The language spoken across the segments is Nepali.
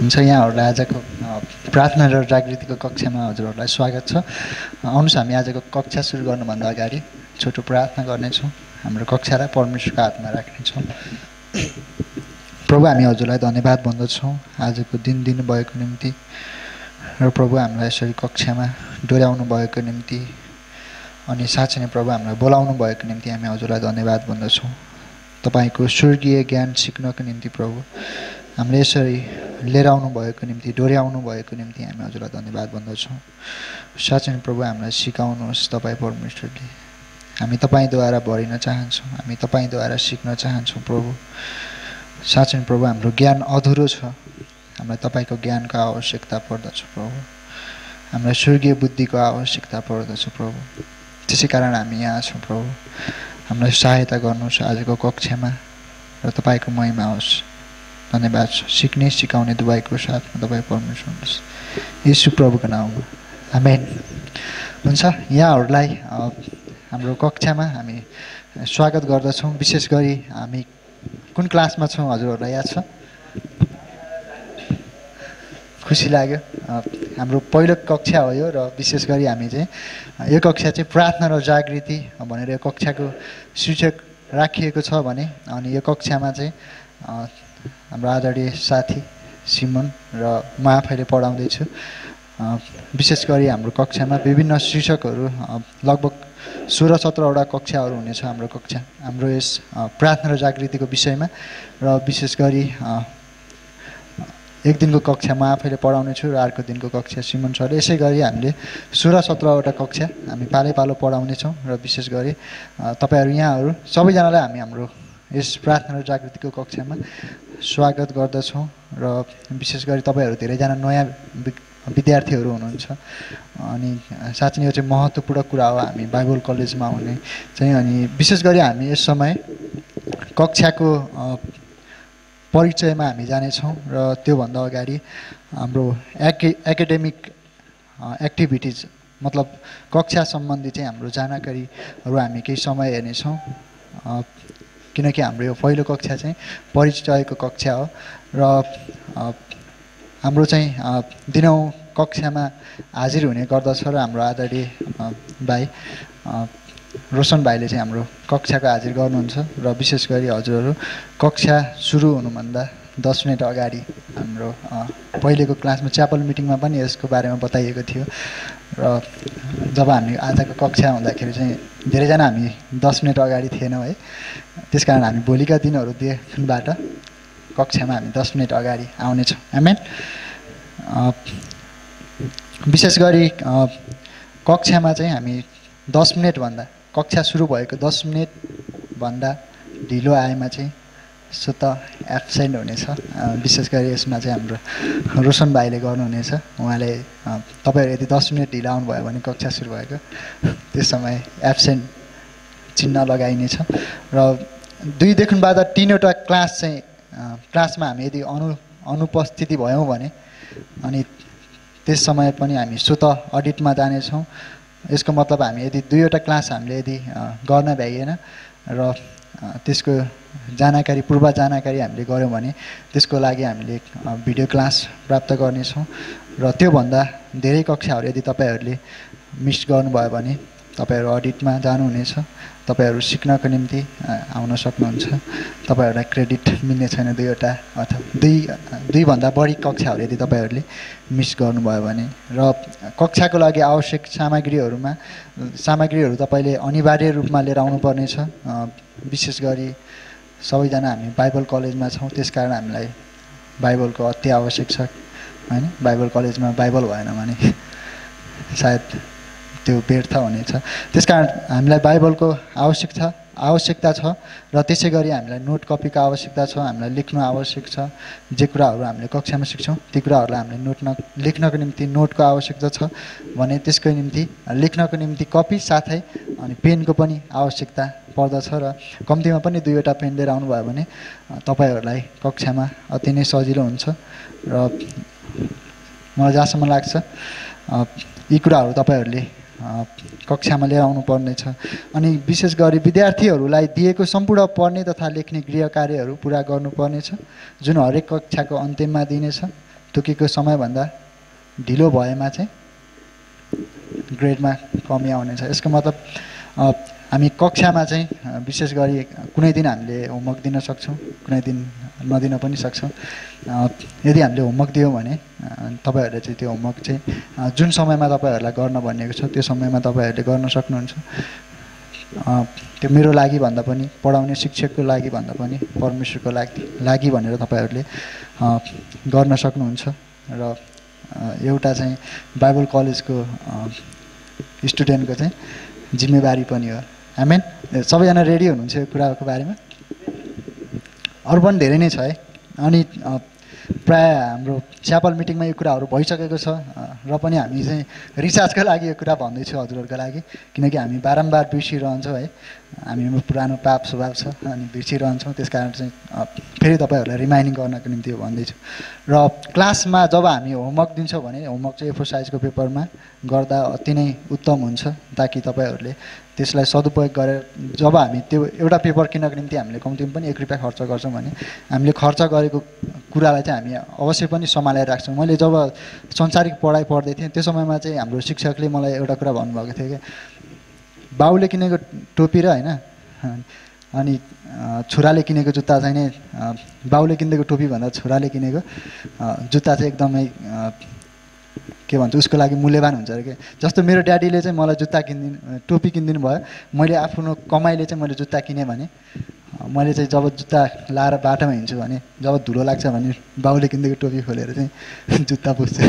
हुन्छ यहाँहरूलाई आजको प्रार्थना र जागृतिको कक्षामा हजुरहरूलाई स्वागत छ। आउनुहोस् हामी आजको कक्षा सुरु गर्नुभन्दा अगाडि छोटो प्रार्थना गर्नेछौँ। हाम्रो कक्षालाई परमेश्वरको हातमा राख्नेछौँ। प्रभु हामी हजुरलाई धन्यवाद भन्दछौँ आजको दिन दिनुभएको निम्ति र प्रभु हामीलाई यसरी कक्षामा डोर्याउनु भएको निम्ति अनि साँच्चै नै प्रभु हामीलाई बोलाउनु भएको निम्ति हामी हजुरलाई धन्यवाद भन्दछौँ। तपाईँको स्वर्गीय ज्ञान सिक्नको निम्ति प्रभु हामीले यसरी लिएर आउनु भएको निम्ति डोर्याउनु भएको निम्ति हामी हजुरलाई धन्यवाद भन्दछौँ। साँच्चै प्रभु हामीलाई सिकाउनुहोस् तपाईँ परमेश्वरले। हामी तपाईँद्वारा भरिन चाहन्छौँ हामी तपाईँद्वारा सिक्न चाहन्छौँ प्रभु। साँच्चै प्रभु हाम्रो ज्ञान अधुरो छ। हामीलाई तपाईँको ज्ञानको आवश्यकता पर्दछ प्रभु। हामीलाई स्वर्गीय बुद्धिको आवश्यकता पर्दछ प्रभु। त्यसै कारण हामी यहाँ छौँ प्रभु। हामीलाई सहायता गर्नुहोस् आजको कक्षामा र तपाईँको महिमा होस्। धन्यवाद छ सिक्ने सिकाउने दुवाईको साथमा तपाईँ परमेश्वर हुनुहोस् यीशु प्रभुको नाउँमा आमेन हुन्छ यहाँहरूलाई हाम्रो कक्षामा हामी स्वागत गर्दछौँ विशेष गरी हामी कुन क्लासमा छौँ हजुरहरूलाई याद छ खुसी लाग्यो हाम्रो पहिलो कक्षा हो यो र विशेष गरी हामी चाहिँ यो कक्षा चाहिँ प्रार्थना र जागृति भनेर यो कक्षाको शीर्षक राखिएको छ भने अनि यो कक्षामा चाहिँ हाम्रो आदरणीय साथी सिमन र म आफैले पढाउँदैछु। विशेष गरी हाम्रो कक्षामा विभिन्न शीर्षकहरू लगभग सोह्र सत्रवटा कक्षाहरू हुनेछ हाम्रो कक्षा। हाम्रो यस प्रार्थना र जागृतिको विषयमा र विशेष गरी एक दिनको कक्षा म आफैले पढाउने छु र अर्को दिनको कक्षा सिमन सरले। यसै गरी हामीले सोह्र सत्रवटा कक्षा हामी पालै पालो पढाउनेछौँ र विशेष गरी तपाईँहरू यहाँहरू सबैजनालाई हामी हाम्रो यस प्रार्थना र जागृतिको कक्षामा स्वागत गर्दछौँ र विशेष गरी तपाईँहरू धेरैजना नयाँ विद्यार्थीहरू हुनुहुन्छ। अनि साँच्चै यो चाहिँ महत्त्वपूर्ण कुरा हो हामी बाइबल कलेजमा हुने चाहिँ। अनि विशेष गरी हामी यस समय कक्षाको परिचयमा हामी जानेछौँ र त्योभन्दा अगाडि हाम्रो एके एकाडेमिक एक्टिभिटिज मतलब कक्षा सम्बन्धी चाहिँ हाम्रो जानकारीहरू हामी केही समय हेर्नेछौँ। किनकि हाम्रो यो पहिलो कक्षा चाहिँ परिचयको कक्षा हो र हाम्रो चाहिँ दिनौँ कक्षामा हाजिर हुने गर्दछ र हाम्रो आदरणीय भाइ रोशन भाइले चाहिँ हाम्रो कक्षाको हाजिर गर्नुहुन्छ र विशेष गरी हजुरहरू कक्षा सुरु हुनुभन्दा दस मिनट अगाडि हाम्रो पहिलेको क्लासमा च्यापल मिटिङमा पनि यसको बारेमा बताइएको थियो। र जब हामी आजको कक्षा हुँदाखेरि चाहिँ धेरैजना हामी दस मिनट अगाडि थिएनौँ है। त्यस कारण हामी भोलिका दिनहरूदेखिबाट कक्षामा हामी दस मिनट अगाडि आउनेछौँ। आमेन विशेष गरी कक्षामा चाहिँ हामी दस मिनटभन्दा कक्षा सुरु भएको दस मिनटभन्दा ढिलो आएमा चाहिँ सो त एब्सेन्ट हुनेछ। विशेष गरी यसमा चाहिँ हाम्रो रोशन भाइले गर्नुहुनेछ। उहाँले तपाईँहरू यदि दस मिनट ढिलो आउनुभयो भने कक्षा सुरु भएको। त्यस समय एब्सेन्ट चिन्ह लगाइनेछ। र दुईदेखिबाट तिनवटा क्लास चाहिँ क्लासमा हामी यदि अनु अनुपस्थिति भयौँ भने अनि त्यस समय पनि हामी स्वत अडिटमा जानेछौँ। यसको मतलब हामी यदि दुईवटा क्लास हामीले यदि गर्न भ्याइएन र त्यसको जानकारी पूर्व जानकारी हामीले गऱ्यौँ भने त्यसको लागि हामीले भिडियो क्लास प्राप्त गर्नेछौँ। र त्योभन्दा धेरै कक्षाहरू यदि तपाईँहरूले मिस गर्नुभयो भने तपाईँहरू अडिटमा जानुहुनेछ। तपाईँहरू सिक्नको निम्ति आउन सक्नुहुन्छ। तपाईँहरूलाई क्रेडिट मिल्ने छैन दुईवटा अथवा दुई दुईभन्दा बढी कक्षाहरू यदि तपाईँहरूले मिस गर्नुभयो भने र कक्षाको लागि आवश्यक सामग्रीहरूमा सामग्रीहरू तपाईँले अनिवार्य रूपमा लिएर आउनुपर्नेछ। विशेष गरी सबैजना हामी बाइबल कलेजमा छौँ त्यस कारण हामीलाई बाइबलको अति आवश्यक छ होइन? बाइबल कलेजमा बाइबल भएन भने सायद त्यो व्यर्थ हुनेछ। त्यस कारण हामीलाई बाइबलको आवश्यक छ। आवश्यकता छ र त्यसै गरी हामीलाई नोट कपीको आवश्यकता छ हामीलाई लेख्नु आवश्यक छ। जे कुराहरू हामीले कक्षामा सिक्छौँ ती कुराहरूलाई हामीले नोट न लेख्नको निम्ति नोटको आवश्यकता छ भने त्यसको निम्ति लेख्नको निम्ति कपी साथै अनि पेनको पनि आवश्यकता पर्दछ र कम्तीमा पनि दुईवटा पेन लिएर आउनुभयो भने तपाईँहरूलाई कक्षामा अति नै सजिलो हुन्छ र मलाई जहाँसम्म लाग्छ यी कुराहरू तपाईँहरूले कक्षामा लिएर आउनु पर्नेछ अनि विशेष गरी विद्यार्थीहरूलाई दिएको सम्पूर्ण पढ्ने तथा लेख्ने गृह कार्यहरू पुरा गर्नुपर्नेछ जुन हरेक कक्षाको अन्त्यमा दिनेछ तोकेको समयभन्दा ढिलो भएमा चाहिँ ग्रेडमा कमी आउनेछ यसको मतलब हामी कक्षामा चाहिँ विशेष गरी कुनै दिन हामीले होमवर्क दिन सक्छौँ कुनै दिन नदिन पनि सक्छौँ। यदि हामीले होमवर्क दियौँ भने तपाईँहरूले चाहिँ त्यो होमवर्क चाहिँ जुन समयमा तपाईँहरूलाई गर्न भनिएको छ त्यो समयमा तपाईँहरूले गर्न सक्नुहुन्छ। त्यो मेरो लागि भन्दा पनि पढाउने शिक्षकको लागि भन्दा पनि परमेश्वरको लागि लागि भनेर तपाईँहरूले गर्न सक्नुहुन्छ। र एउटा चाहिँ बाइबल कलेजको स्टुडेन्टको चाहिँ जिम्मेवारी पनि हो। आमेन सबैजना रेडी हुनुहुन्छ यो कुराको बारेमा? अरू पनि धेरै नै छ है। अनि प्राय हाम्रो च्यापल मिटिङमा यो कुराहरू भइसकेको छ र पनि हामी चाहिँ रिचार्जको लागि यो कुरा भन्दैछु हजुरहरूको लागि किनकि हामी बारम्बार बिर्सिरहन्छौँ है। हामीमा पुरानो पाप स्वभाव छ अनि बिर्सिरहन्छौँ त्यस कारण चाहिँ फेरि तपाईँहरूलाई रिमाइन्डिङ गर्नको निम्ति भन्दैछु। र क्लासमा जब हामी होमवर्क दिन्छौँ भने होमवर्क चाहिँ एफोर साइजको पेपरमा गर्दा अति नै उत्तम हुन्छ ताकि तपाईँहरूले त्यसलाई सदुपयोग गरेर जब हामी त्यो एउटा पेपर किन्नको निम्ति हामीले कम्तीमा पनि एक रुपियाँ खर्च गर्छौँ भने हामीले खर्च गरेको कुरालाई चाहिँ हामी अवश्य पनि सम्हालेर राख्छौँ। मैले जब संसारिक पढाइ पढ्दै थिएँ त्यो समयमा चाहिँ हाम्रो शिक्षकले मलाई एउटा कुरा भन्नुभएको थियो कि बाउले किनेको टोपी र होइन अनि छोराले किनेको जुत्ता चाहिँ नि बाउले किनेको टोपी भन्दा छोराले किनेको जुत्ता चाहिँ एकदमै के भन्छ उसको लागि मूल्यवान हुन्छ अरे कि? जस्तो मेरो ड्याडीले चाहिँ मलाई जुत्ता किनिदिनु टोपी किनिदिनु भयो मैले आफ्नो कमाइले चाहिँ मैले जुत्ता किनेँ भने मैले चाहिँ जब जुत्ता लाएर बाटोमा हिँड्छु भने जब धुलो लाग्छ भने बाउले किनिदिएको टोपी खोलेर चाहिँ जुत्ता पुस्छु।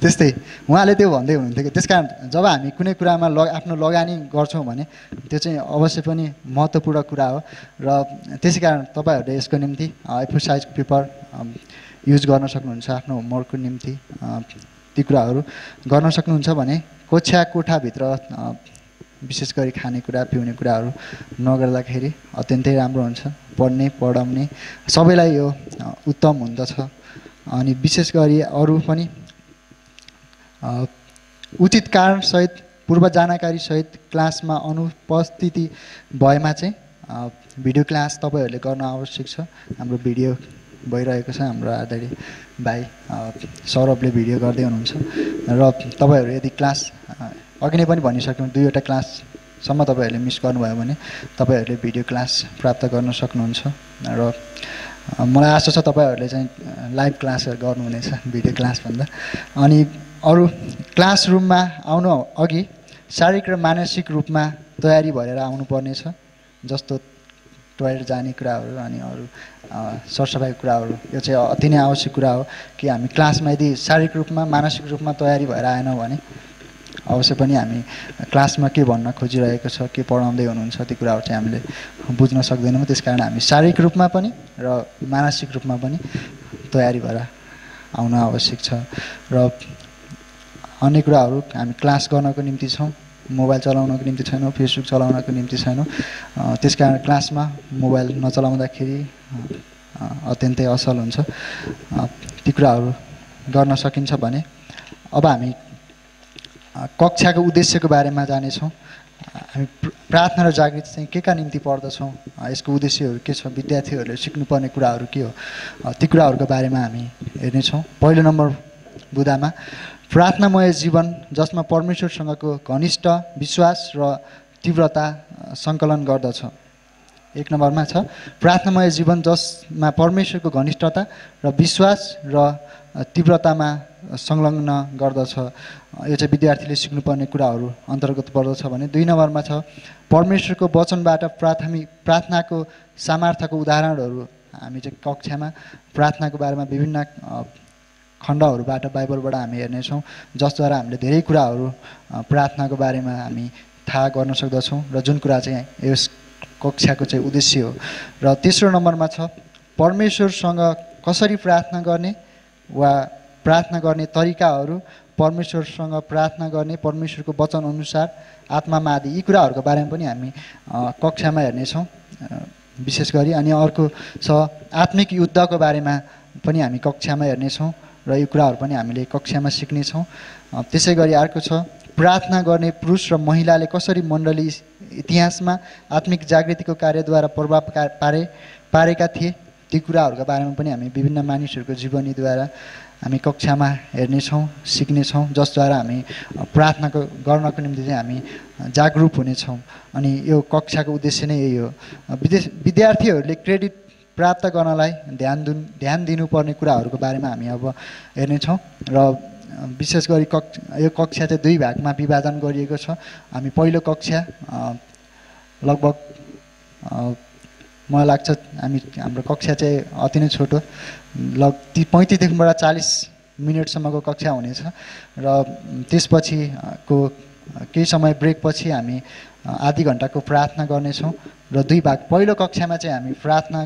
त्यस्तै उहाँले त्यो भन्दै हुनुहुन्थ्यो कि? त्यस कारण जब हामी कुनै कुरामा ल आफ्नो लगानी गर्छौँ भने त्यो चाहिँ अवश्य पनि महत्त्वपूर्ण कुरा हो। र त्यसै कारण तपाईँहरूले यसको निम्ति एफोर साइजको पेपर युज गर्न सक्नुहुन्छ आफ्नो होमवर्कको निम्ति। ती कुराहरू गर्न सक्नुहुन्छ भने कक्षा कोठाभित्र विशेष गरी खानेकुरा पिउने कुराहरू नगर्दाखेरि अत्यन्तै राम्रो हुन्छ। पढ्ने पढाउने सबैलाई यो उत्तम हुँदछ अनि विशेष गरी अरू पनि उचित कारणसहित पूर्व जानकारीसहित क्लासमा अनुपस्थिति भएमा चाहिँ भिडियो क्लास तपाईँहरूले गर्न आवश्यक छ। हाम्रो भिडियो भइरहेको छ हाम्रो आदरणीय भाइ सौरभले भिडियो गर्दै हुनुहुन्छ। र तपाईँहरू यदि क्लास अघि नै पनि भनिसक्यौँ दुईवटा क्लाससम्म तपाईँहरूले मिस गर्नुभयो भने तपाईँहरूले भिडियो क्लास प्राप्त गर्न सक्नुहुन्छ। र मलाई आशा छ तपाईँहरूले चाहिँ लाइभ क्लासहरू गर्नुहुनेछ भिडियो क्लासभन्दा अनि अरू क्लासरुममा आउनु अघि शारीरिक र मानसिक रूपमा तयारी भएर आउनुपर्नेछ जस्तो टोयलेट जाने कुराहरू अनि अरू सरसफाइको कुराहरू यो चाहिँ अति नै आवश्यक कुरा हो कि हामी क्लासमा यदि शारीरिक रूपमा मानसिक रूपमा तयारी भएर आएनौँ भने अवश्य पनि हामी क्लासमा के भन्न खोजिरहेको छ के पढाउँदै हुनुहुन्छ त्यो कुराहरू चाहिँ हामीले बुझ्न सक्दैनौँ। त्यस कारण हामी शारीरिक रूपमा पनि र मानसिक रूपमा पनि तयारी भएर आउन आवश्यक छ। र अन्य कुराहरू हामी क्लास गर्नको निम्ति छौँ। मोबाइल चलाउनको निम्ति छैनौँ फेसबुक चलाउनको निम्ति छैनौँ। त्यस कारण क्लासमा मोबाइल नचलाउँदाखेरि अत्यन्तै असल हुन्छ। ती कुराहरू गर्न सकिन्छ भने अब हामी कक्षाको उद्देश्यको बारेमा जानेछौँ। हामी प्र- प्रार्थना र जागृति चाहिँ के का निम्ति पढ्दछौँ यसको उद्देश्यहरू के छ विद्यार्थीहरूले सिक्नुपर्ने कुराहरू के हो? ती कुराहरूको बारेमा हामी हेर्नेछौँ। पहिलो नम्बर बुदामा प्रार्थनामय जीवन जसमा परमेश्वरसँगको घनिष्ठ विश्वास र तीव्रता सङ्कलन गर्दछ। एक नम्बरमा छ प्रार्थनामय जीवन जसमा परमेश्वरको घनिष्ठता र विश्वास र तीव्रतामा संलग्न गर्दछ। यो चाहिँ विद्यार्थीले सिक्नुपर्ने कुराहरू अन्तर्गत पर्दछ भने दुई नम्बरमा छ परमेश्वरको वचनबाट प्राथमिक प्रार्थनाको सामर्थ्यको उदाहरणहरू हामी चाहिँ कक्षामा प्रार्थनाको बारेमा विभिन्न खण्डहरूबाट बाइबलबाट हामी हेर्नेछौँ जसद्वारा हामीले धेरै कुराहरू प्रार्थनाको बारेमा हामी थाहा गर्न सक्दछौँ र जुन कुरा चाहिँ यस कक्षाको चाहिँ उद्देश्य हो। र तेस्रो नम्बरमा छ परमेश्वरसँग कसरी प्रार्थना गर्ने वा प्रार्थना गर्ने तरिकाहरू परमेश्वरसँग प्रार्थना गर्ने परमेश्वरको वचन अनुसार आत्मामा आदि यी कुराहरूको बारेमा पनि हामी कक्षामा हेर्नेछौँ विशेष गरी। अनि अर्को छ आत्मिक युद्धको बारेमा पनि हामी कक्षामा हेर्नेछौँ। र यो कुराहरू पनि हामीले कक्षामा सिक्नेछौँ। त्यसै गरी अर्को छ प्रार्थना गर्ने पुरुष र महिलाले कसरी मण्डली इतिहासमा आत्मिक जागृतिको कार्यद्वारा प्रभाव पारे पारेका थिए ती कुराहरूको बारेमा पनि हामी विभिन्न मानिसहरूको जीवनीद्वारा हामी कक्षामा हेर्नेछौँ सिक्नेछौँ जसद्वारा हामी प्रार्थनाको गर्नको निम्ति चाहिँ हामी जागरुक हुनेछौँ। अनि यो कक्षाको उद्देश्य नै यही हो। विदेश विद्यार्थीहरूले क्रेडिट प्राप्त गर्नलाई ध्यान दिनु ध्यान दिनुपर्ने कुराहरूको बारेमा हामी अब हेर्नेछौँ र विशेष गरी कक्ष यो कक्षा चाहिँ दुई भागमा विभाजन गरिएको छ। हामी पहिलो कक्षा लगभग मलाई लाग्छ हामी हाम्रो कक्षा चाहिँ अति नै छोटो लग ती पैँतिसदेखिबाट चालिस मिनटसम्मको कक्षा हुनेछ। र त्यसपछिको केही समय ब्रेकपछि हामी आधी घन्टाको प्रार्थना गर्नेछौँ र दुई भाग। पहिलो कक्षामा चाहिँ हामी प्रार्थना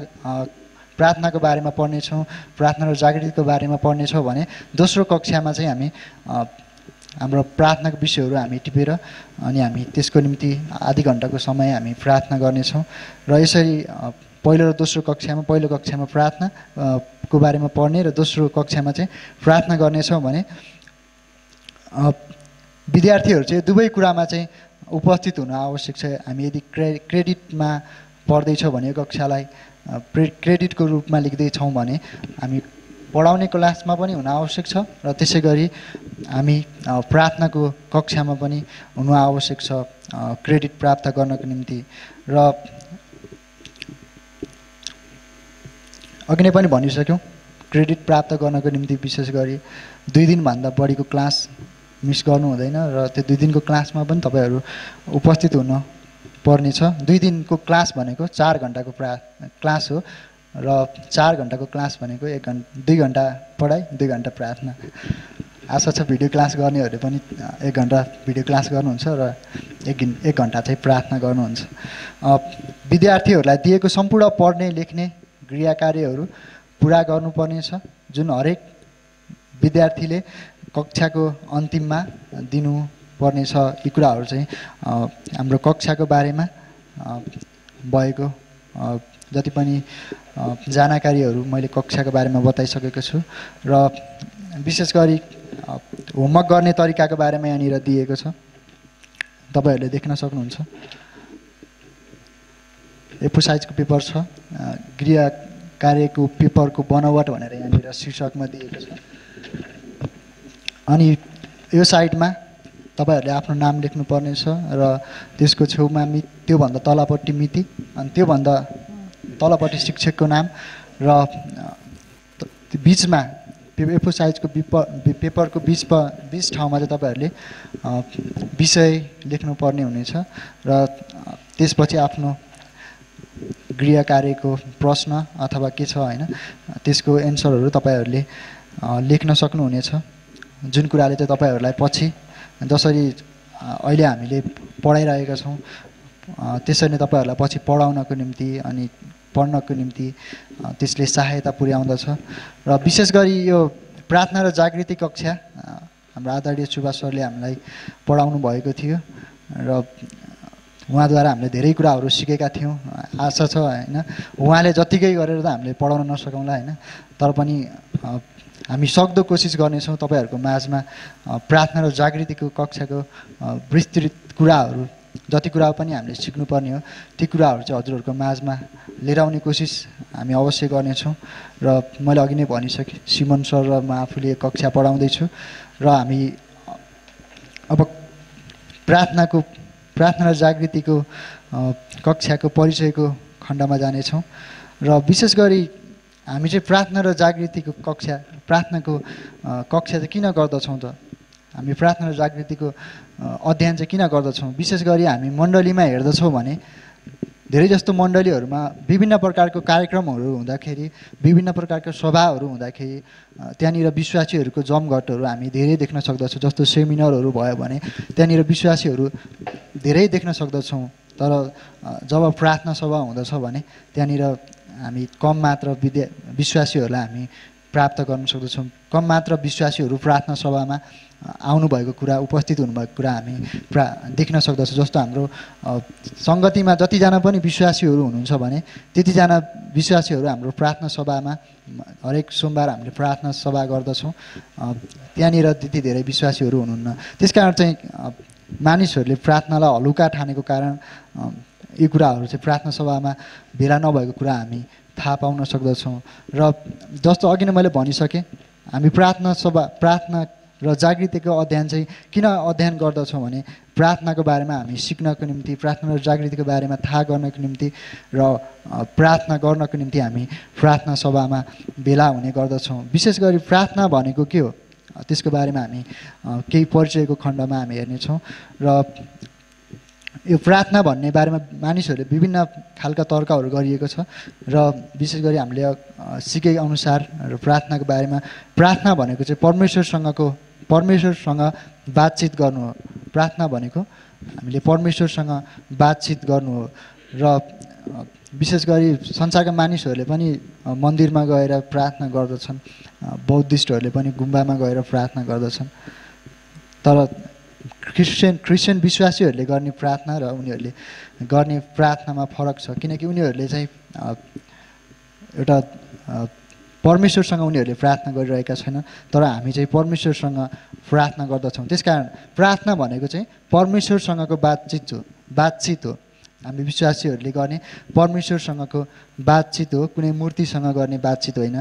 प्रार्थनाको बारेमा पढ्नेछौँ प्रार्थना र जागृतिको बारेमा पढ्नेछौँ भने दोस्रो कक्षामा चाहिँ हामी हाम्रो प्रार्थनाको विषयहरू हामी टिपेर अनि हामी त्यसको निम्ति आधी घन्टाको समय हामी प्रार्थना गर्नेछौँ र यसरी पहिलो र दोस्रो कक्षामा पहिलो कक्षामा प्रार्थना को बारेमा पढ्ने र दोस्रो कक्षामा चाहिँ प्रार्थना गर्नेछौँ भने विद्यार्थीहरू चाहिँ दुवै कुरामा चाहिँ उपस्थित हुन आवश्यक छ। हामी यदि क्रे क्रेडिटमा पढ्दैछौँ भने कक्षालाई क्रेडिटको रूपमा लेख्दैछौँ भने हामी पढाउने क्लासमा पनि हुन आवश्यक छ र त्यसै गरी हामी प्रार्थनाको कक्षामा पनि हुनु आवश्यक छ क्रेडिट प्राप्त गर्नको निम्ति। र अघि नै पनि भनिसक्यौँ क्रेडिट प्राप्त गर्नको निम्ति विशेष गरी दुई दिनभन्दा बढीको क्लास मिस गर्नु हुँदैन र त्यो दुई दिनको क्लासमा पनि तपाईँहरू उपस्थित हुन पर्नेछ दुई दिनको क्लास भनेको चार घन्टाको प्रा क्लास हो र चार घन्टाको क्लास भनेको एक घन्टा दुई घन्टा पढाइ दुई घन्टा प्रार्थना। आशा छ भिडियो क्लास गर्नेहरूले पनि एक घन्टा भिडियो क्लास गर्नुहुन्छ र एक एक घन्टा चाहिँ प्रार्थना गर्नुहुन्छ। विद्यार्थीहरूलाई दिएको सम्पूर्ण पढ्ने लेख्ने गृह कार्यहरू पुरा गर्नुपर्नेछ जुन हरेक विद्यार्थीले कक्षाको अन्तिममा दिनुपर्नेछ यी कुराहरू चाहिँ हाम्रो कक्षाको बारेमा भएको जति पनि जानकारीहरू मैले कक्षाको बारेमा बताइसकेको छु र विशेष गरी होमवर्क गर्ने तरिकाको बारेमा यहाँनिर दिएको छ। तपाईँहरूले देख्न सक्नुहुन्छ। एफो साइजको पेपर छ गृह कार्यको पेपरको बनावट भनेर यहाँनिर शीर्षकमा दिएको छ। अनि यो साइडमा तपाईँहरूले आफ्नो नाम लेख्नुपर्नेछ र त्यसको छेउमा मि त्योभन्दा तलपट्टि मिति अनि त्योभन्दा तलपट्टि शिक्षकको नाम र बिचमा एफो साइजको पेपर पेपरको बिच बिच ठाउँमा चाहिँ तपाईँहरूले विषय लेख्नुपर्ने हुनेछ र त्यसपछि आफ्नो गृह कार्यको प्रश्न अथवा के छ होइन त्यसको एन्सरहरू तपाईँहरूले लेख्न सक्नुहुनेछ। जुन कुराले चाहिँ तपाईँहरूलाई पछि जसरी अहिले हामीले पढाइरहेका छौँ त्यसरी नै तपाईँहरूलाई पछि पढाउनको निम्ति अनि पढ्नको निम्ति त्यसले सहायता पुर्याउँदछ। र विशेष गरी यो प्रार्थना र जागृति कक्षा हाम्रो आदरणीय सुभाष सरले हामीलाई पढाउनु भएको थियो र उहाँद्वारा हामीले धेरै कुराहरू सिकेका थियौँ। आशा छ होइन? उहाँले जतिकै गरेर त हामीले पढाउन नसकौँला होइन? तर पनि हामी सक्दो कोसिस गर्नेछौँ तपाईँहरूको माझमा प्रार्थना र जागृतिको कक्षाको विस्तृत कुराहरू। जति कुरा पनि हामीले सिक्नुपर्ने हो ती कुराहरू चाहिँ हजुरहरूको माझमा लिएर आउने कोसिस हामी अवश्य गर्नेछौँ। र मैले अघि नै भनिसकेँ सिमन सर र म आफूले कक्षा पढाउँदैछु र हामी अब प्रार्थनाको प्रार्थना र जागृतिको कक्षाको परिचयको खण्डमा जानेछौँ। र विशेष गरी हामी चाहिँ प्रार्थना र जागृतिको कक्षा प्रार्थनाको कक्षा चाहिँ किन गर्दछौँ त? हामी प्रार्थना र जागृतिको अध्ययन चाहिँ किन गर्दछौँ? विशेष गरी हामी मण्डलीमा हेर्दछौँ भने धेरै जस्तो मण्डलीहरूमा विभिन्न प्रकारको कार्यक्रमहरू हुँदाखेरि विभिन्न प्रकारको सभाहरू हुँदाखेरि त्यहाँनिर विश्वासीहरूको जमघटहरू हामी धेरै देख्न सक्दछौँ। जस्तो सेमिनारहरू भयो भने त्यहाँनिर विश्वासीहरू धेरै देख्न सक्दछौँ। तर जब प्रार्थना सभा हुँदछ भने त्यहाँनिर हामी कम मात्र विद्या विश्वासीहरूलाई हामी प्राप्त गर्न सक्दछौँ। कम मात्र विश्वासीहरू प्रार्थना सभामा आउनुभएको कुरा उपस्थित हुनुभएको कुरा हामी प्रा देख्न सक्दछौँ। जस्तो हाम्रो सङ्गतिमा जतिजना पनि विश्वासीहरू हुनुहुन्छ भने त्यतिजना विश्वासीहरू हाम्रो प्रार्थना सभामा हरेक सोमबार हामीले प्रार्थना सभा गर्दछौँ। त्यहाँनिर त्यति धेरै विश्वासीहरू हुनुहुन्न। त्यस कारण चाहिँ मानिसहरूले प्रार्थनालाई हलुका ठानेको कारण यी कुराहरू चाहिँ प्रार्थना सभामा भेला नभएको कुरा हामी थाहा पाउन सक्दछौँ। र जस्तो अघि नै मैले भनिसकेँ हामी प्रार्थना सभा प्रार्थना र जागृतिको अध्ययन चाहिँ किन अध्ययन गर्दछौँ भने प्रार्थनाको बारेमा हामी सिक्नको निम्ति प्रार्थना र जागृतिको बारेमा थाहा गर्नको निम्ति र प्रार्थना गर्नको निम्ति हामी प्रार्थना सभामा भेला हुने गर्दछौँ। विशेष गरी प्रार्थना भनेको के हो? त्यसको बारेमा हामी केही परिचयको खण्डमा हामी हेर्नेछौँ। र यो प्रार्थना भन्ने बारेमा मानिसहरूले विभिन्न खालका तर्कहरू गरिएको छ र विशेष गरी हामीले सिकेको अनुसार र प्रार्थनाको बारेमा प्रार्थना भनेको चाहिँ परमेश्वरसँगको परमेश्वरसँग बातचित गर्नु हो। प्रार्थना भनेको हामीले परमेश्वरसँग बातचित गर्नु हो र विशेष गरी संसारका मानिसहरूले पनि मन्दिरमा गएर प्रार्थना गर्दछन्। बौद्धिस्टहरूले पनि गुम्बामा गएर प्रार्थना गर्दछन्। तर क्रिस्चियन क्रिस्चियन विश्वासीहरूले गर्ने प्रार्थना र उनीहरूले गर्ने प्रार्थनामा फरक छ। किनकि उनीहरूले चाहिँ एउटा परमेश्वरसँग उनीहरूले प्रार्थना गरिरहेका छैनन् तर हामी चाहिँ परमेश्वरसँग प्रार्थना गर्दछौँ। त्यस कारण प्रार्थना भनेको चाहिँ परमेश्वरसँगको बातचित हो बातचित हो। हामी विश्वासीहरूले गर्ने परमेश्वरसँगको बातचित हो कुनै मूर्तिसँग गर्ने बातचित होइन।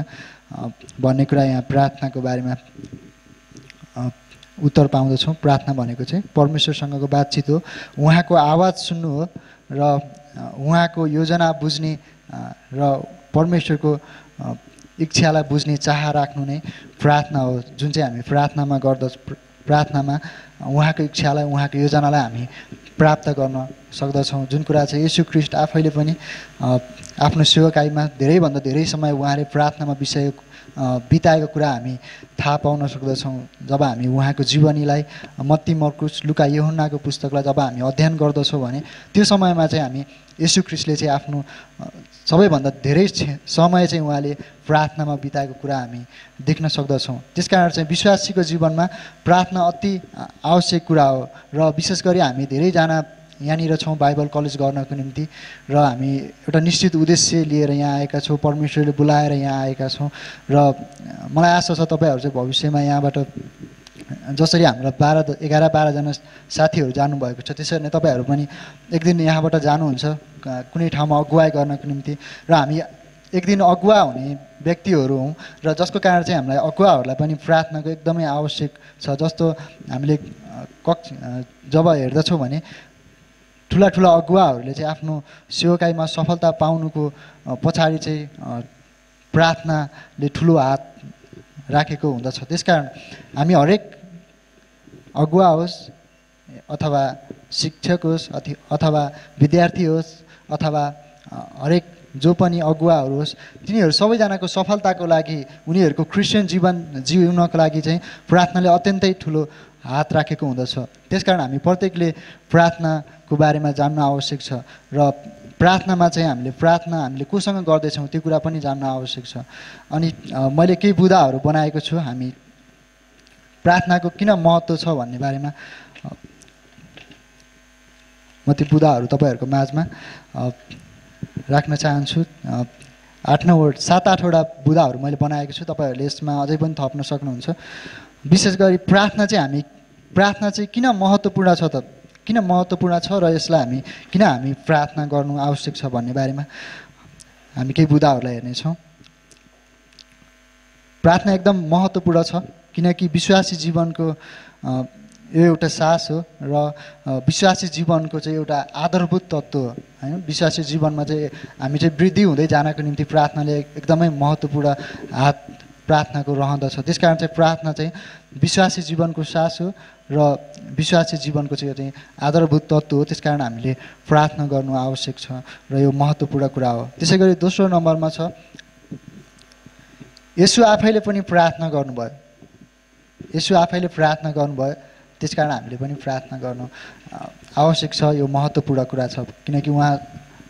भन्ने कुरा यहाँ प्रार्थनाको बारेमा उत्तर पाउँदछौँ। प्रार्थना भनेको चाहिँ परमेश्वरसँगको बातचित हो। उहाँको आवाज सुन्नु हो र उहाँको योजना बुझ्ने र परमेश्वरको इच्छालाई बुझ्ने चाह राख्नु नै प्रार्थना हो। जुन चाहिँ हामी प्रार्थनामा गर्दछ प्रार्थनामा उहाँको इच्छालाई उहाँको योजनालाई हामी प्राप्त गर्न सक्दछौँ। जुन कुरा चाहिँ यसु ख्रिस्ट आफैले पनि आफ्नो सेवकाईमा धेरैभन्दा धेरै समय उहाँले प्रार्थनामा विषय बिताएको कुरा हामी थाहा पाउन सक्दछौँ। जब हामी उहाँको जीवनीलाई मत्ती मर्कुस लुका यहुन्नाको पुस्तकलाई जब हामी अध्ययन गर्दछौँ भने त्यो समयमा चाहिँ हामी यसु ख्रिस्टले चाहिँ आफ्नो सबैभन्दा धेरै समय चाहिँ उहाँले प्रार्थनामा बिताएको कुरा हामी देख्न सक्दछौँ। त्यस कारण चाहिँ विश्वासीको जीवनमा प्रार्थना अति आवश्यक कुरा हो र विशेष गरी हामी धेरैजना यहाँनिर छौँ बाइबल कलेज गर्नको निम्ति र हामी एउटा निश्चित उद्देश्य लिएर यहाँ आएका छौँ परमेश्वरले बोलाएर यहाँ आएका छौँ र मलाई आशा छ तपाईँहरू चाहिँ भविष्यमा यहाँबाट जसरी हाम्रो बाह्र एघार बाह्रजना साथीहरू जानुभएको छ त्यसरी नै तपाईँहरू पनि एक दिन यहाँबाट जानुहुन्छ कुनै ठाउँमा अगुवाई गर्नको निम्ति र हामी एक दिन अगुवा हुने व्यक्तिहरू हौँ र जसको कारण चाहिँ हामीलाई अगुवाहरूलाई पनि प्रार्थनाको एकदमै आवश्यक छ जस्तो हामीले कक्ष जब हेर्दछौँ भने ठुला ठुला अगुवाहरूले चाहिँ आफ्नो सेवकाईमा सफलता पाउनुको पछाडि चाहिँ प्रार्थनाले ठुलो हात राखेको हुँदछ। त्यस कारण हामी हरेक अगुवा होस् अथवा शिक्षक होस् अथवा विद्यार्थी होस् अथवा हरेक जो पनि अगुवाहरू होस् तिनीहरू सबैजनाको सफलताको लागि उनीहरूको क्रिस्चियन जीवन जिउनको लागि चाहिँ प्रार्थनाले अत्यन्तै ठुलो हात राखेको हुँदछ। त्यस कारण हामी प्रत्येकले प्रार्थनाको बारेमा जान्न आवश्यक छ र प्रार्थनामा चाहिँ हामीले प्रार्थना हामीले कोसँग गर्दैछौँ त्यो कुरा पनि जान्न आवश्यक छ। अनि मैले केही बुदाहरू बनाएको छु हामी प्रार्थनाको किन महत्त्व छ भन्ने बारेमा म त्यो बुदाहरू तपाईँहरूको माझमा राख्न चाहन्छु। आठ नौवटा सात आठवटा बुदाहरू मैले बनाएको छु तपाईँहरूले यसमा अझै पनि थप्न सक्नुहुन्छ। विशेष गरी प्रार्थना चाहिँ हामी प्रार्थना चाहिँ किन महत्त्वपूर्ण छ त किन महत्त्वपूर्ण छ र यसलाई हामी किन हामी प्रार्थना गर्नु आवश्यक छ भन्ने बारेमा हामी केही बुदाहरूलाई हेर्नेछौँ। प्रार्थना एकदम महत्त्वपूर्ण छ किनकि विश्वासी जीवनको यो एउटा सास हो र विश्वासी जीवनको चाहिँ एउटा आधारभूत तत्त्व हो होइन? विश्वासी जीवनमा चाहिँ हामी चाहिँ वृद्धि हुँदै जानको निम्ति प्रार्थनाले एकदमै महत्त्वपूर्ण हात प्रार्थनाको रहँदछ। त्यस कारण चाहिँ प्रार्थना चाहिँ विश्वासी जीवनको सास हो विश्वासी जीवनको चाहिँ चाहिँ आधारभूत तत्त्व हो त्यस कारण हामीले प्रार्थना गर्नु आवश्यक छ र यो महत्त्वपूर्ण कुरा हो। त्यसै गरी दोस्रो नम्बरमा छ यसो आफैले पनि प्रार्थना गर्नुभयो। यसो आफैले प्रार्थना गर्नुभयो त्यस कारण हामीले पनि प्रार्थना गर्नु आवश्यक छ यो महत्त्वपूर्ण कुरा छ। किनकि उहाँ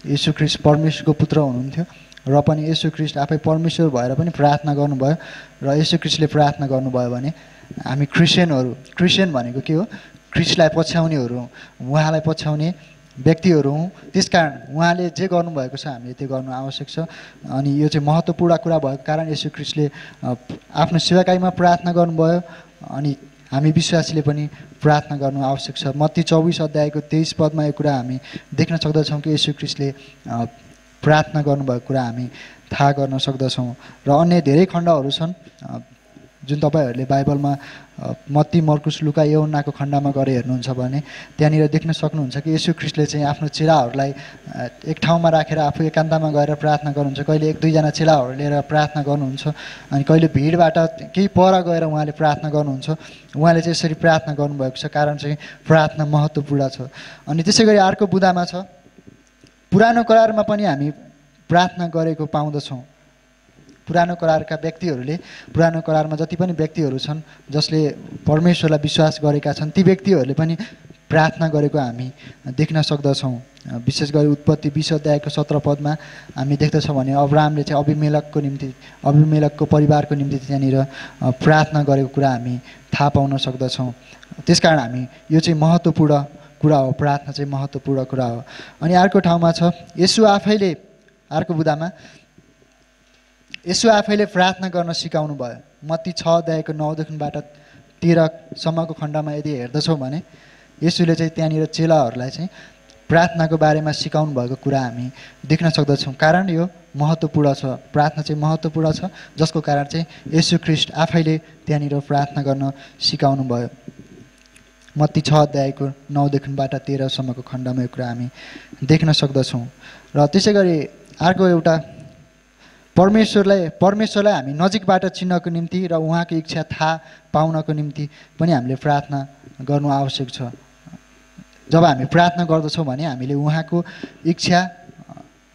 यसु ख्रिस्ट परमेश्वरको पुत्र हुनुहुन्थ्यो र पनि यसु ख्रिस्ट आफै परमेश्वर भएर पनि प्रार्थना गर्नुभयो र यसु ख्रिस्टले प्रार्थना गर्नुभयो भने हामी क्रिस्चियनहरू क्रिस्चियन भनेको के हो? ख्रिस्टलाई पछ्याउनेहरू उहाँलाई पछ्याउने व्यक्तिहरू हौँ। त्यस कारण उहाँले जे गर्नुभएको छ हामीले त्यो गर्नु आवश्यक छ। अनि यो चाहिँ महत्त्वपूर्ण कुरा भएको कारण यसो क्रिस्टले आफ्नो सेवाकाईमा प्रार्थना गर्नुभयो। अनि हामी विश्वासीले पनि प्रार्थना गर्नु आवश्यक छ। मत्ती चौबिस अध्यायको तेइस पदमा यो कुरा हामी देख्न सक्दछौँ कि यसु क्रिस्टले प्रार्थना गर्नुभएको कुरा हामी थाहा गर्न सक्दछौँ। र अन्य धेरै खण्डहरू छन्। जुन तपाईँहरूले बाइबलमा मत्ती मर्कुस लुका यौनाको खण्डमा गएर हेर्नुहुन्छ भने त्यहाँनिर देख्न सक्नुहुन्छ कि यसु ख्रिस्टले चाहिँ आफ्नो चेलाहरूलाई एक ठाउँमा राखेर आफू एकान्तमा गएर प्रार्थना गर्नुहुन्छ। कहिले एक दुईजना चेलाहरू लिएर प्रार्थना गर्नुहुन्छ अनि कहिले भिडबाट केही पर गएर उहाँले प्रार्थना गर्नुहुन्छ। उहाँले चाहिँ यसरी प्रार्थना गर्नुभएको छ कारण चाहिँ प्रार्थना महत्त्वपूर्ण छ। अनि त्यसै गरी अर्को बुदामा छ पुरानो करारमा पनि हामी प्रार्थना गरेको पाउँदछौँ। पुरानो करारका व्यक्तिहरूले पुरानो करारमा जति पनि व्यक्तिहरू छन् जसले परमेश्वरलाई विश्वास गरेका छन् ती व्यक्तिहरूले पनि प्रार्थना गरेको हामी देख्न सक्दछौँ। विशेष गरी उत्पत्ति विश्व अध्यायको सत्र पदमा हामी देख्दछौँ भने अब्रामले चाहिँ अभिमेलकको निम्ति अभिमेलकको परिवारको निम्ति त्यहाँनिर प्रार्थना गरेको कुरा हामी थाहा पाउन सक्दछौँ। त्यस कारण हामी यो चाहिँ महत्त्वपूर्ण कुरा हो प्रार्थना चाहिँ महत्त्वपूर्ण कुरा हो। अनि अर्को ठाउँमा छ यसो आफैले अर्को बुदामा यसो आफैले प्रार्थना गर्न सिकाउनु भयो। मत्ती छ अध्यायको नौदेखिबाट तेह्रसम्मको खण्डमा यदि हेर्दछौँ भने यसुले चाहिँ त्यहाँनिर चेलाहरूलाई चाहिँ प्रार्थनाको बारेमा सिकाउनु भएको कुरा हामी देख्न सक्दछौँ। कारण यो महत्त्वपूर्ण छ। प्रार्थना चाहिँ महत्त्वपूर्ण छ जसको कारण चाहिँ यसु ख्रिस्ट आफैले त्यहाँनिर प्रार्थना गर्न सिकाउनु भयो। मत्ती छ अध्यायको नौदेखिबाट तेह्रसम्मको खण्डमा यो कुरा हामी देख्न सक्दछौँ। र त्यसै गरी अर्को एउटा परमेश्वरलाई परमेश्वरलाई हामी नजिकबाट चिन्नको निम्ति र उहाँको इच्छा थाहा पाउनको निम्ति पनि हामीले प्रार्थना गर्नु आवश्यक छ। जब हामी प्रार्थना गर्दछौँ भने हामीले उहाँको इच्छा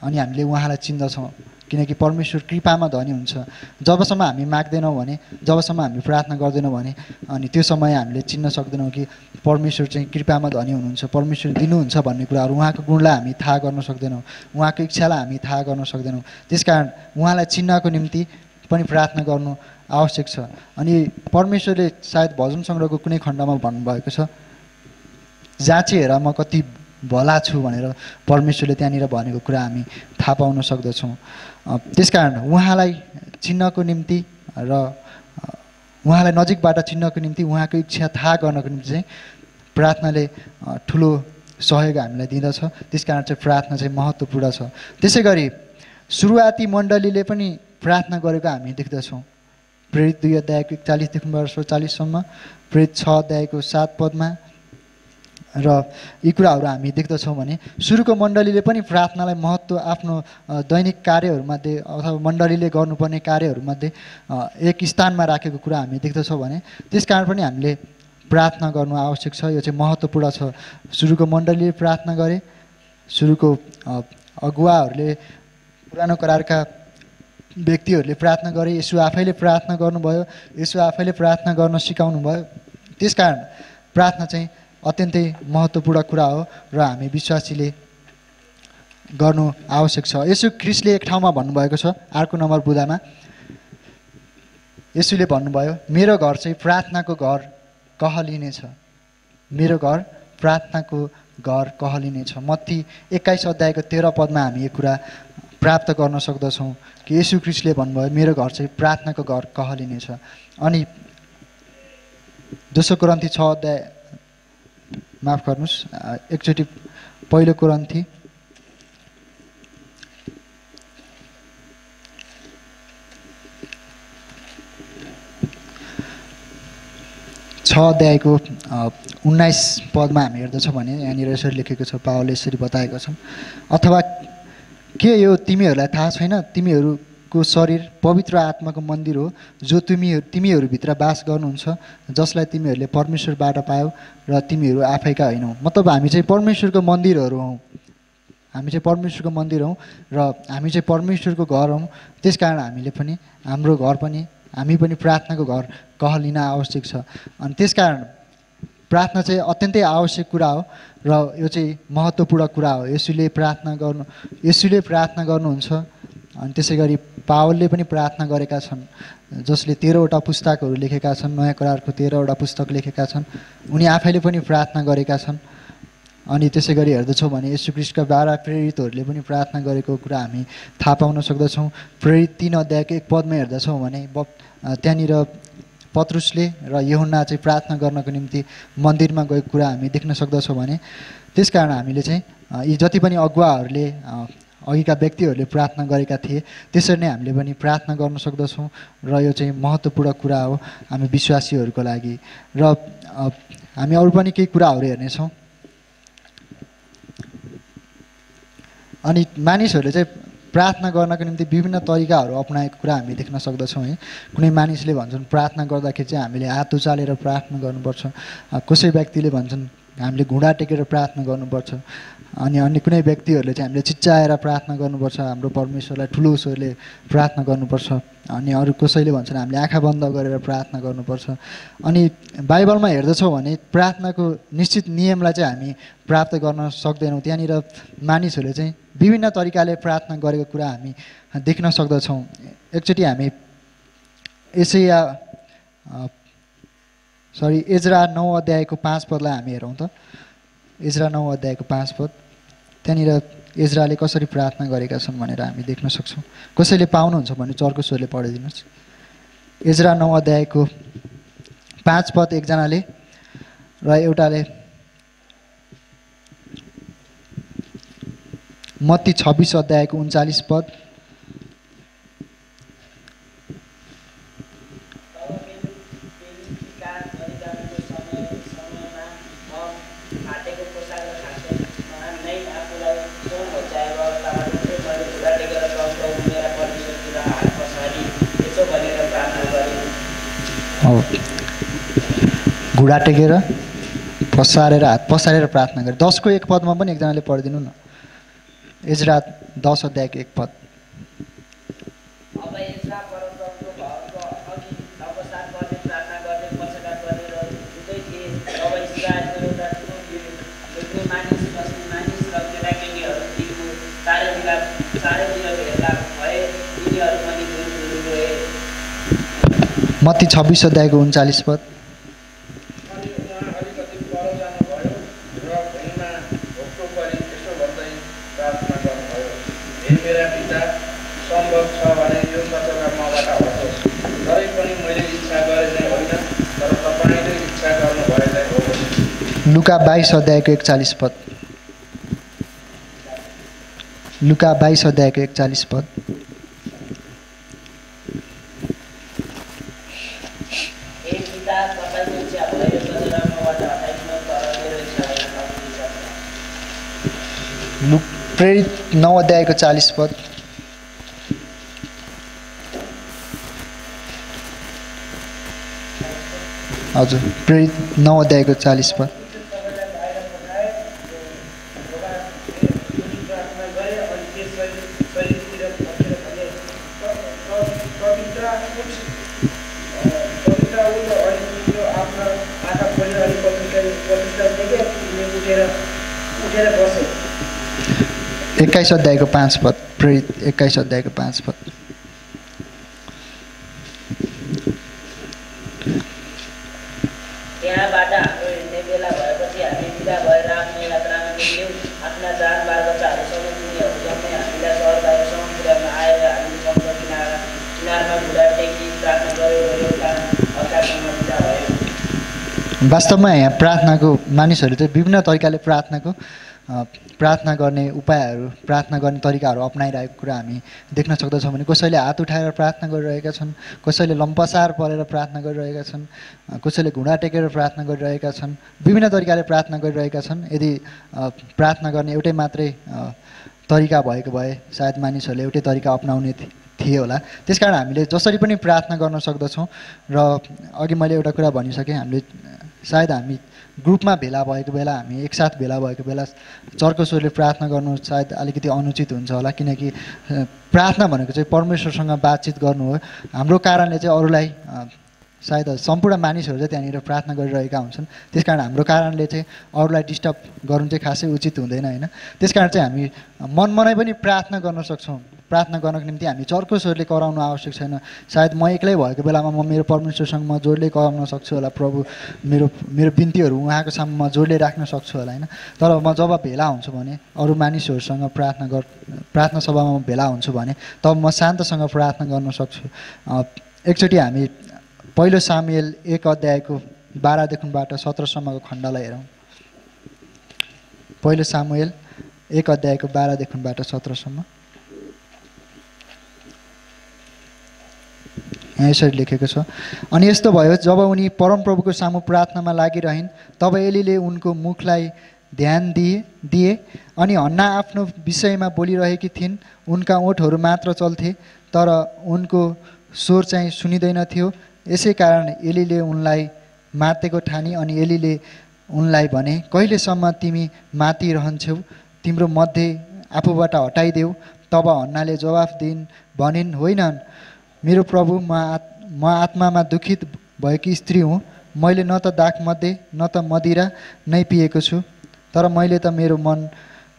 अनि हामीले उहाँलाई चिन्दछौँ। किनकि परमेश्वर कृपामा धनी हुन्छ। जबसम्म हामी माग्दैनौँ भने जबसम्म हामी प्रार्थना गर्दैनौँ भने अनि त्यो समय हामीले चिन्न सक्दैनौँ कि परमेश्वर चाहिँ कृपामा धनी हुनुहुन्छ परमेश्वर दिनुहुन्छ भन्ने कुराहरू उहाँको गुणलाई हामी थाहा गर्न सक्दैनौँ उहाँको इच्छालाई हामी थाहा गर्न सक्दैनौँ। त्यस कारण उहाँलाई चिन्नको निम्ति पनि प्रार्थना गर्नु आवश्यक छ। अनि परमेश्वरले सायद भजन सङ्ग्रहको कुनै खण्डमा भन्नुभएको छ जाँचे हेर म कति भला छु भनेर परमेश्वरले त्यहाँनिर भनेको कुरा हामी थाहा पाउन सक्दछौँ। त्यस कारण उहाँलाई चिन्नको निम्ति र उहाँलाई नजिकबाट चिन्नको निम्ति उहाँको इच्छा थाहा गर्नको निम्ति चाहिँ प्रार्थनाले ठुलो सहयोग हामीलाई दिँदछ। त्यस कारण चाहिँ प्रार्थना चाहिँ महत्त्वपूर्ण छ। त्यसै गरी सुरुवाती मण्डलीले पनि प्रार्थना गरेको हामी देख्दछौँ। प्रेरित दुई अध्यायको एकचालिसदेखि चालिससम्म। प्रेरित छ अध्यायको सात पदमा। र यी कुराहरू हामी देख्दछौँ भने सुरुको मण्डलीले पनि प्रार्थनालाई महत्त्व आफ्नो दैनिक कार्यहरूमध्ये अथवा मण्डलीले गर्नुपर्ने कार्यहरूमध्ये एक स्थानमा राखेको कुरा हामी देख्दछौँ भने त्यस कारण पनि हामीले प्रार्थना गर्नु आवश्यक छ। यो चाहिँ महत्त्वपूर्ण छ। सुरुको मण्डलीले प्रार्थना गरे सुरुको अगुवाहरूले पुरानो करारका व्यक्तिहरूले प्रार्थना गरे यसो आफैले प्रार्थना गर्नुभयो यसो आफैले प्रार्थना गर्न सिकाउनु भयो त्यस कारण प्रार्थना चाहिँ अत्यन्तै महत्त्वपूर्ण कुरा हो र हामी विश्वासीले गर्नु आवश्यक छ। यसो क्रिसले एक ठाउँमा भन्नुभएको छ अर्को नम्बर बुदामा। यसुले भन्नुभयो मेरो घर चाहिँ प्रार्थनाको घर कहलिनेछ मेरो घर प्रार्थनाको घर कहलिनेछ मत्ती एक्काइस अध्यायको तेह्र पदमा हामी यो कुरा प्राप्त गर्न सक्दछौँ कि यसु क्रिस्टले भन्नुभयो मेरो घर चाहिँ प्रार्थनाको घर कहलिनेछ अनि दोस्रो कुरन्थी छ अध्याय माफ गर्नुहोस् एकचोटि पहिलो कुरन्थी छ अध्यायको उन्नाइस पदमा हामी हेर्दछौँ भने यहाँनिर यसरी लेखेको छ पावलले यसरी बताएका छन्। अथवा के यो तिमीहरूलाई थाहा छैन? तिमीहरू को शरीर पवित्र आत्माको मन्दिर हो जो तिमीहरू तिमीहरूभित्र बास गर्नुहुन्छ जसलाई तिमीहरूले परमेश्वरबाट पायौ र तिमीहरू आफैका होइनौ मतलब हामी चाहिँ परमेश्वरको मन्दिरहरू हौँ। हामी चाहिँ परमेश्वरको मन्दिर हौँ र हामी चाहिँ परमेश्वरको घर हौँ। त्यस कारण हामीले पनि हाम्रो घर पनि हामी पनि प्रार्थनाको घर कहलिन आवश्यक छ। अनि त्यस कारण प्रार्थना चाहिँ अत्यन्तै आवश्यक कुरा हो र यो चाहिँ महत्त्वपूर्ण कुरा हो। यसुले प्रार्थना गर्नु यसुले प्रार्थना गर्नुहुन्छ। अनि त्यसै गरी पावलले पनि प्रार्थना गरेका छन्। जसले तेह्रवटा पुस्तकहरू लेखेका छन् नयाँ करारको तेह्रवटा पुस्तक लेखेका छन् उनी आफैले पनि प्रार्थना गरेका छन्। अनि त्यसै गरी हेर्दछौँ भने यशुक्रिस्टका बाह्र प्रेरितहरूले पनि प्रार्थना गरेको कुरा हामी थाहा पाउन सक्दछौँ। प्रेरित तिन अध्यायको एक पदमा हेर्दछौँ भने ब त्यहाँनिर पत्रुसले र यहुन्ना चाहिँ प्रार्थना गर्नको निम्ति मन्दिरमा गएको कुरा हामी देख्न सक्दछौँ भने त्यस कारण हामीले चाहिँ यी जति पनि अगुवाहरूले अघिका व्यक्तिहरूले प्रार्थना गरेका थिए त्यसरी नै हामीले पनि प्रार्थना गर्न सक्दछौँ र यो चाहिँ महत्त्वपूर्ण कुरा हो हामी विश्वासीहरूको लागि। र हामी अरू पनि केही कुराहरू हेर्नेछौँ। अनि मानिसहरूले चाहिँ प्रार्थना गर्नको निम्ति विभिन्न तरिकाहरू अप्नाएको कुरा हामी देख्न सक्दछौँ है। कुनै मानिसले भन्छन् प्रार्थना गर्दाखेरि चाहिँ हामीले हात उचालेर प्रार्थना गर्नुपर्छ। कसै व्यक्तिले भन्छन् हामीले घुँडा टेकेर प्रार्थना गर्नुपर्छ। अनि अन्य कुनै व्यक्तिहरूले चाहिँ हामीले चिच्चाएर प्रार्थना गर्नुपर्छ हाम्रो परमेश्वरलाई ठुलो स्वरले प्रार्थना गर्नुपर्छ। अनि अरू कसैले भन्छन् हामीले आँखा बन्द गरेर प्रार्थना गर्नुपर्छ। अनि बाइबलमा हेर्दछौँ भने प्रार्थनाको निश्चित नियमलाई चाहिँ हामी प्राप्त गर्न सक्दैनौँ। त्यहाँनिर मानिसहरूले चाहिँ विभिन्न तरिकाले प्रार्थना गरेको कुरा हामी देख्न सक्दछौँ। एकचोटि हामी यसै या सरी एजरा नौ अध्यायको पाँच पदलाई हामी हेरौँ त। इजरा नौ अध्यायको पाँच पद। त्यहाँनिर इजराले कसरी प्रार्थना गरेका छन् भनेर हामी देख्न सक्छौँ। कसैले पाउनुहुन्छ भने चर्को स्वरले पढिदिनुहोस्। इजरा नौ अध्यायको पाँच पद एकजनाले र एउटाले मत्ती छब्बिस अध्यायको उन्चालिस पद। घुँडा टेकेर पसारेर हात पसारेर प्रार्थना गरे। दसको एक पदमा पनि एकजनाले पढिदिनु न। एजरा दस अध्यायको एक पद। मत्ती छब्बिस अध्यायको उन्चालिस पद। लुका बाइस अध्यायको एकचालिस पद। लुका बाइस अध्यायको एकचालिस पद लुक प्रेरित नौ अध्यायको चालिस पद। हजुर प्रेरित नौ अध्यायको चालिस पद। एक्काइस अध्यायको पाँच पद प्रेरित एक्काइस अध्यायको पाँच पद। वास्तवमा यहाँ प्रार्थनाको मानिसहरू चाहिँ विभिन्न तरिकाले प्रार्थनाको प्रार्थना गर्ने उपायहरू प्रार्थना गर्ने तरिकाहरू अप्नाइरहेको कुरा हामी देख्न सक्दछौँ भने कसैले हात उठाएर प्रार्थना गरिरहेका छन् कसैले लम्पसार परेर प्रार्थना गरिरहेका छन् कसैले घुँडा टेकेर प्रार्थना गरिरहेका छन् विभिन्न तरिकाले प्रार्थना गरिरहेका छन्। यदि प्रार्थना गर्ने एउटै मात्रै तरिका भएको भए सायद मानिसहरूले एउटै तरिका अप्नाउने थिए होला। त्यस कारण हामीले जसरी पनि प्रार्थना गर्न सक्दछौँ र अघि मैले एउटा कुरा भनिसकेँ हामीले सायद हामी ग्रुपमा भेला भएको बेला हामी एकसाथ भेला भएको बेला चर्को स्वरले प्रार्थना गर्नु सायद अलिकति अनुचित हुन्छ होला किनकि प्रार्थना भनेको चाहिँ परमेश्वरसँग बातचित गर्नु हो। हाम्रो कारणले चाहिँ अरूलाई सायद सम्पूर्ण मानिसहरू चाहिँ त्यहाँनिर प्रार्थना गरिरहेका हुन्छन्। त्यस कारण हाम्रो कारणले चाहिँ अरूलाई डिस्टर्ब गर्नु चाहिँ खासै उचित हुँदैन होइन? त्यस कारण चाहिँ हामी मनमनै पनि प्रार्थना गर्न सक्छौँ। प्रार्थना गर्नको निम्ति हामी चर्को स्वरले कराउनु आवश्यक छैन। सायद म एक्लै भएको बेलामा म मेरो परमेश्वरसँग म जोडले कराउन सक्छु होला प्रभु मेरो मेरो बिन्तीहरू उहाँको सामु म जोडले राख्न सक्छु होला होइन? तर म जब भेला हुन्छु भने अरू मानिसहरूसँग प्रार्थना गर प्रार्थना सभामा भेला हुन्छु भने तब म शान्तसँग प्रार्थना गर्न सक्छु। एकचोटि हामी पहिलो सामेल एक अध्यायको बाह्रदेखिबाट सत्रसम्मको खण्डलाई हेरौँ। पहिलो सामुएल एक अध्यायको बाह्रदेखिबाट सत्रसम्म यहाँ यसरी लेखेको छ अनि यस्तो भयो जब उनी परमप्रभुको सामु प्रार्थनामा लागिरहन् तब एलीले उनको मुखलाई ध्यान दिए दिए अनि हन्ना आफ्नो विषयमा बोलिरहेकी थिइन् उनका ओठहरू मात्र चल्थे तर उनको स्वर चाहिँ सुनिँदैनथ्यो यसै कारण एलीले उनलाई मातेको ठानी अनि एलीले उनलाई भने कहिलेसम्म तिमी माति रहन्छौ? तिम्रो मध्ये आफूबाट हटाइदेऊ। तब हन्नाले जवाफ दिइन् भनिन् होइन मेरो प्रभु म आत् म आत्मामा दुखित भएकी स्त्री हुँ। मैले न त दागमध्ये न त मदिरा नै पिएको छु तर मैले त मेरो मन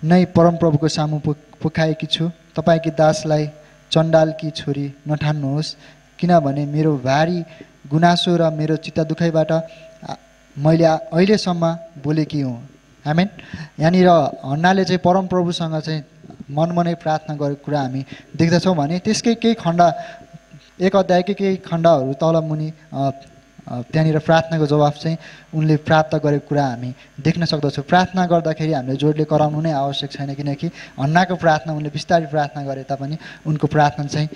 नै परमप्रभुको सामु पुखाएकी छु। तपाईँकी दासलाई चण्डालकी छोरी नठान्नुहोस्। किनभने मेरो भारी गुनासो र मेरो चित्त दुखाइबाट मैले अहिलेसम्म बोलेकी हुँ। आमेन यहाँनिर हन्नाले चाहिँ परमप्रभुसँग चाहिँ मनमनै प्रार्थना गरेको कुरा हामी देख्दछौँ भने त्यसकै केही खण्ड एक अध्यायकै केही खण्डहरू तल मुनि त्यहाँनिर प्रार्थनाको जवाफ चाहिँ उनले प्राप्त गरेको कुरा हामी देख्न सक्दछौँ। प्रार्थना गर्दाखेरि हामीले जोडले कराउनु नै आवश्यक छैन किनकि हन्नाको प्रार्थना उनले बिस्तारै प्रार्थना गरे तापनि उनको प्रार्थना चाहिँ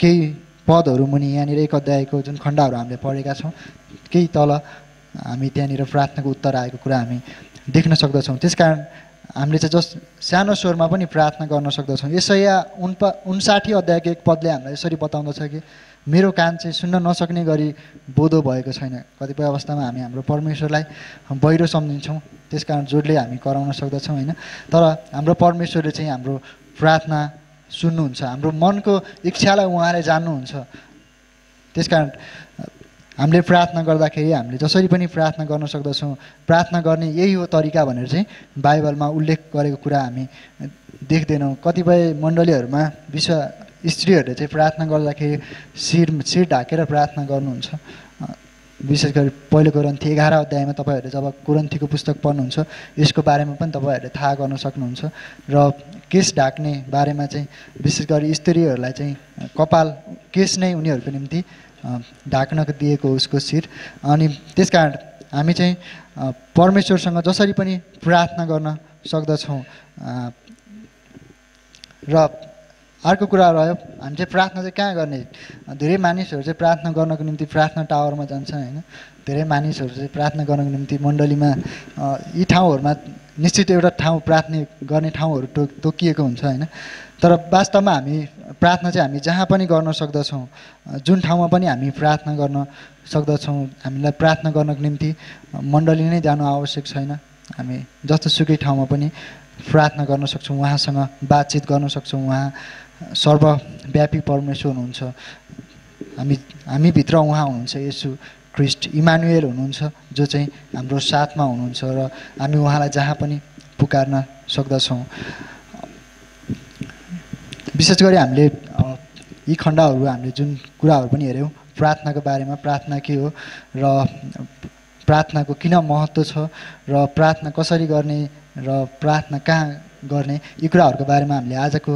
केही पदहरू मुनि यहाँनिर एक अध्यायको जुन खण्डहरू हामीले पढेका छौँ केही तल हामी त्यहाँनिर प्रार्थनाको उत्तर आएको कुरा हामी देख्न सक्दछौँ। त्यसकारण हामीले चाहिँ जस सानो स्वरमा पनि प्रार्थना गर्न सक्दछौँ। यसैया उनप उन्साठी अध्यायको एक पदले हामीलाई यसरी बताउँदछ कि मेरो कान चाहिँ सुन्न नसक्ने गरी बोधो भएको छैन। कतिपय अवस्थामा हामी हाम्रो परमेश्वरलाई बहिरो सम्झिन्छौँ। त्यसकारण जोडले हामी कराउन सक्दछौँ होइन? तर हाम्रो परमेश्वरले चाहिँ हाम्रो प्रार्थना सुन्नुहुन्छ। हाम्रो मनको इच्छालाई उहाँले जान्नुहुन्छ। त्यसकारण हामीले प्रार्थना गर्दाखेरि हामीले जसरी पनि प्रार्थना गर्न सक्दछौँ। प्रार्थना गर्ने यही हो तरिका भनेर चाहिँ बाइबलमा उल्लेख गरेको कुरा हामी देख्दैनौँ। कतिपय मण्डलीहरूमा विश्व स्त्रीहरूले चाहिँ प्रार्थना गर्दाखेरि शिर शिर ढाकेर प्रार्थना गर्नुहुन्छ। विशेष गरी पहिलो कोरन्थी एघार अध्यायमा तपाईँहरूले जब कोरन्थीको पुस्तक पढ्नुहुन्छ यसको बारेमा पनि तपाईँहरूले थाहा गर्न सक्नुहुन्छ र केस ढाक्ने बारेमा चाहिँ विशेष गरी स्त्रीहरूलाई चाहिँ कपाल केस नै उनीहरूको निम्ति ढाक्नको दिएको उसको शिर। अनि त्यस कारण हामी चाहिँ परमेश्वरसँग जसरी पनि प्रार्थना गर्न सक्दछौँ। र अर्को कुरा रह्यो हामी चाहिँ प्रार्थना चाहिँ कहाँ गर्ने? धेरै मानिसहरू चाहिँ प्रार्थना गर्नको निम्ति प्रार्थना टावरमा जान्छन् होइन। धेरै मानिसहरू चाहिँ प्रार्थना गर्नको निम्ति मण्डलीमा यी ठाउँहरूमा निश्चित एउटा ठाउँ प्रार्थना गर्ने ठाउँहरू टो तोकिएको हुन्छ होइन। तर वास्तवमा हामी प्रार्थना चाहिँ हामी जहाँ पनि गर्न सक्दछौँ जुन ठाउँमा पनि हामी प्रार्थना गर्न सक्दछौँ हामीलाई प्रार्थना गर्नको निम्ति मण्डली नै जानु आवश्यक छैन। हामी जस्तोसुकै ठाउँमा पनि प्रार्थना गर्न सक्छौँ उहाँसँग बातचित गर्न सक्छौँ उहाँ सर्वव्यापी परमेश्वर हुनुहुन्छ। हामी हामीभित्र उहाँ हुनुहुन्छ यसु क्रिस्ट इमानुएल हुनुहुन्छ जो चाहिँ हाम्रो साथमा हुनुहुन्छ र हामी उहाँलाई जहाँ पनि पुकार्न सक्दछौँ। विशेष गरी हामीले यी खण्डहरू हामीले जुन कुराहरू पनि हेऱ्यौँ प्रार्थनाको बारेमा प्रार्थना के हो र प्रार्थनाको किन महत्त्व छ र प्रार्थना कसरी गर्ने र प्रार्थना कहाँ गर्ने यी कुराहरूको बारेमा हामीले आजको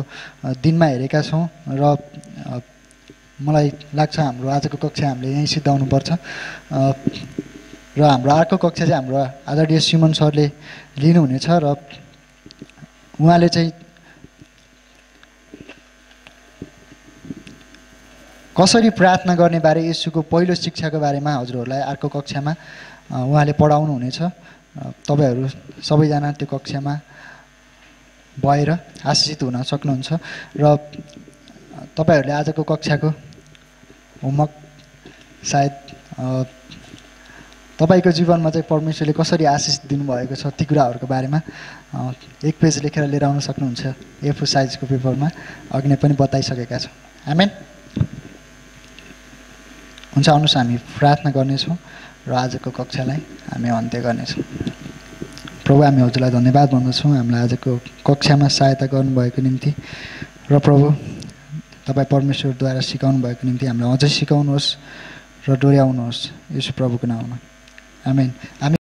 दिनमा हेरेका छौँ र मलाई लाग्छ हाम्रो आजको कक्षा हामीले यहीँ सिद्धाउनुपर्छ। र हाम्रो अर्को कक्षा चाहिँ हाम्रो आदरणीय सिमन सरले लिनुहुनेछ र उहाँले चाहिँ कसरी प्रार्थना गर्ने बारे यसुको पहिलो शिक्षाको बारेमा हजुरहरूलाई अर्को कक्षामा उहाँले पढाउनु हुनेछ अ, तपाईँहरू सबैजना त्यो कक्षामा भएर आशिषित हुन सक्नुहुन्छ। र तपाईँहरूले आजको कक्षाको होमवर्क सायद तपाईँको जीवनमा चाहिँ परमेश्वरले कसरी आशिष दिनुभएको छ ती कुराहरूको बारेमा एक पेज लेखेर लिएर आउन सक्नुहुन्छ ए फोर साइजको पेपरमा। अघि नै पनि बताइसकेका छौँ। आमेन हुन्छ आउनुहोस् हामी प्रार्थना गर्नेछौँ र आजको कक्षालाई हामी अन्त्य गर्नेछौँ। प्रभु हामी हजुरलाई धन्यवाद भन्दछौँ। हामीलाई आजको कक्षामा सहायता गर्नुभएको निम्ति। र प्रभु तपाईँ परमेश्वरद्वारा सिकाउनु भएको निम्ति हामीलाई अझै सिकाउनुहोस् र डोर्याउनुहोस्। यसो प्रभुको नाउँमा। आमेन। हामी